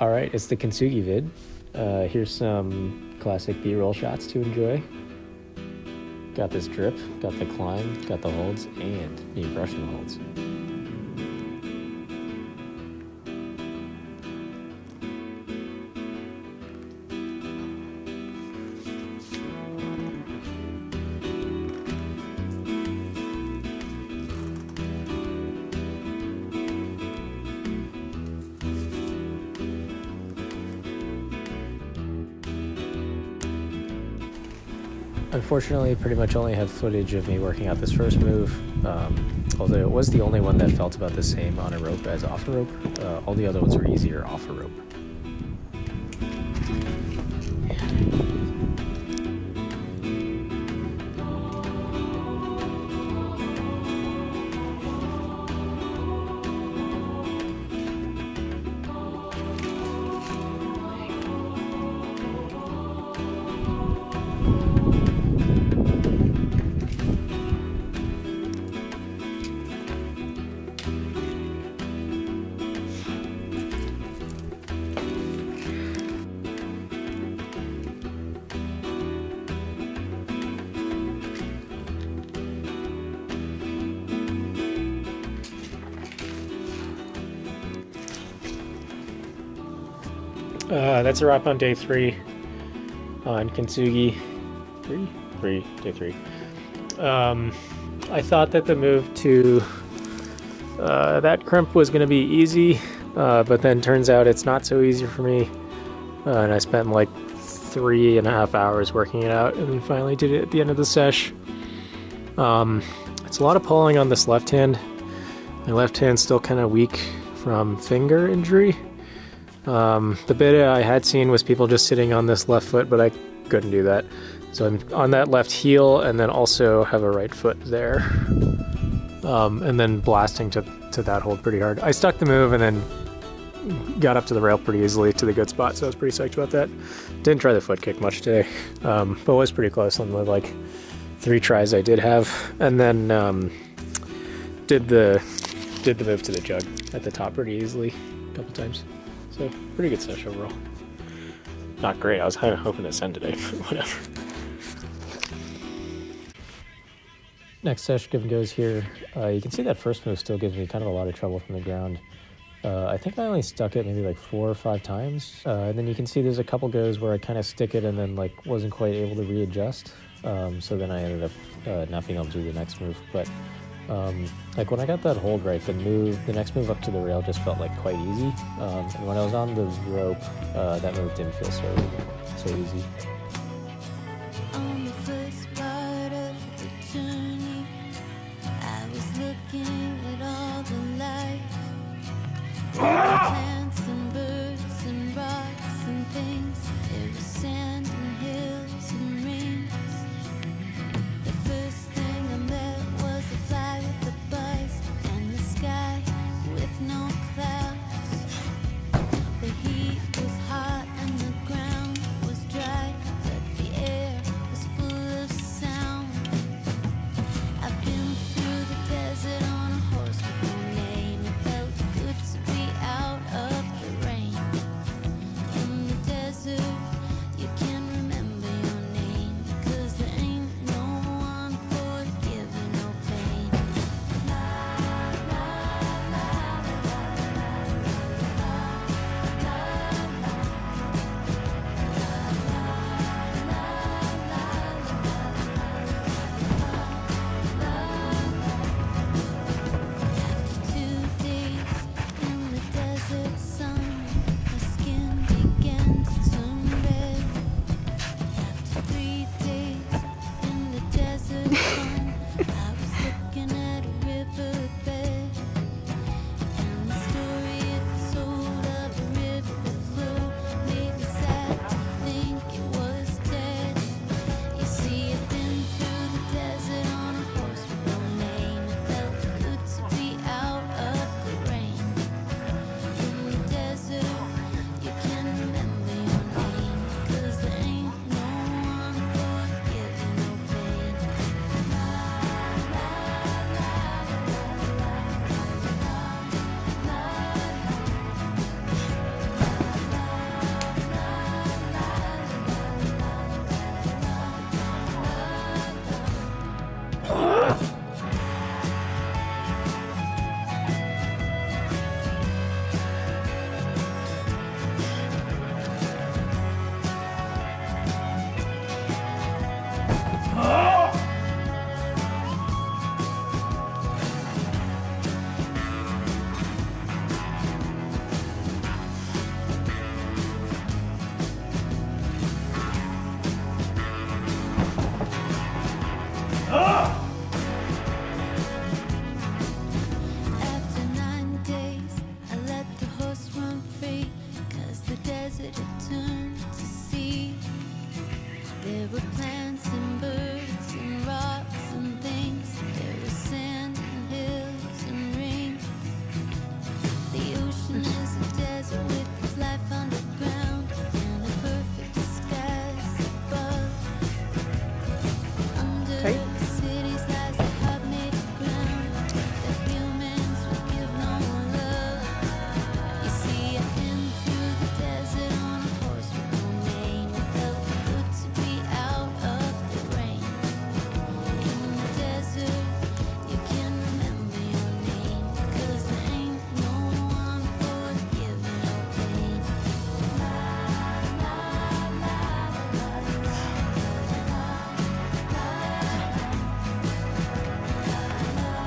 All right, it's the Kintsugi vid. Uh, here's some classic B-roll shots to enjoy. Got this drip, got the climb, got the holds, and the holds. Unfortunately, pretty much only have footage of me working out this first move, um, although it was the only one that felt about the same on a rope as off a rope. Uh, all the other ones were easier off a rope. Uh, that's a wrap on day three on Kintsugi. Three? Three. Day three. Um, I thought that the move to uh, that crimp was going to be easy, uh, but then turns out it's not so easy for me. Uh, and I spent like three and a half hours working it out and then finally did it at the end of the sesh. Um, it's a lot of pulling on this left hand. My left hand's still kind of weak from finger injury. Um, the bit I had seen was people just sitting on this left foot, but I couldn't do that. So I'm on that left heel and then also have a right foot there. Um, and then blasting to, to that hold pretty hard. I stuck the move and then got up to the rail pretty easily to the good spot, so I was pretty psyched about that. Didn't try the foot kick much today, um, but was pretty close on the like three tries I did have. And then um, did the did the move to the jug at the top pretty easily a couple times. So pretty good sesh overall. Not great. I was kind of hoping to send today, but whatever. Next sesh give and goes here. Uh, you can see that first move still gives me kind of a lot of trouble from the ground. Uh, I think I only stuck it maybe like four or five times. Uh, and then you can see there's a couple goes where I kind of stick it and then like wasn't quite able to readjust. Um, so then I ended up uh, not being able to do the next move. But um, like when I got that hold right, the move, the next move up to the rail just felt like quite easy. Um, and when I was on the rope, uh, that move didn't feel so so easy.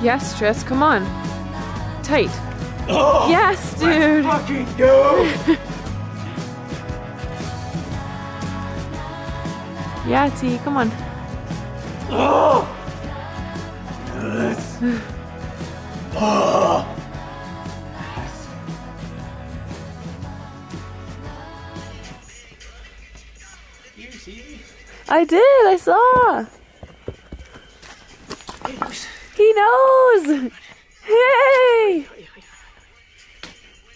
Yes, Tris, come on. Tight. Oh, yes, dude. Fucking go! Yeah, T, come on. oh! Yes. oh! You see? I did, I saw. He knows. Hey!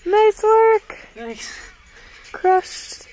Nice work. Nice. Crushed.